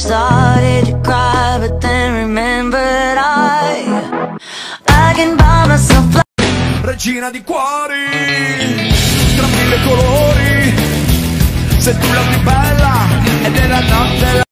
Started to cry, but then remembered I I can buy myself regina di cuori, tra mille colori, sei tu la più bella ed è la notte.